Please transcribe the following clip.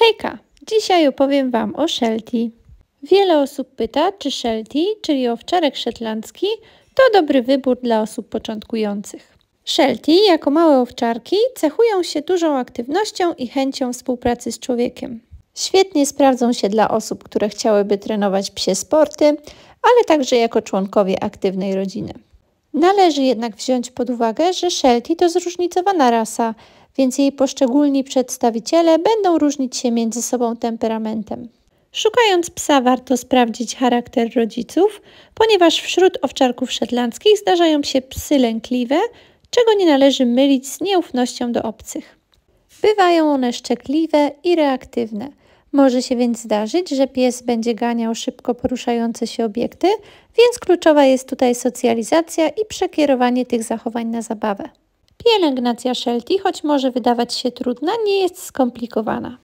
Hejka! Dzisiaj opowiem Wam o Sheltie. Wiele osób pyta, czy Sheltie, czyli owczarek szetlandzki, to dobry wybór dla osób początkujących. Sheltie, jako małe owczarki, cechują się dużą aktywnością i chęcią współpracy z człowiekiem. Świetnie sprawdzą się dla osób, które chciałyby trenować psie sporty, ale także jako członkowie aktywnej rodziny. Należy jednak wziąć pod uwagę, że Sheltie to zróżnicowana rasa, więc jej poszczególni przedstawiciele będą różnić się między sobą temperamentem. Szukając psa warto sprawdzić charakter rodziców, ponieważ wśród owczarków szetlandzkich zdarzają się psy lękliwe, czego nie należy mylić z nieufnością do obcych. Bywają one szczekliwe i reaktywne. Może się więc zdarzyć, że pies będzie ganiał szybko poruszające się obiekty, więc kluczowa jest tutaj socjalizacja i przekierowanie tych zachowań na zabawę. Pielęgnacja Sheltie, choć może wydawać się trudna, nie jest skomplikowana.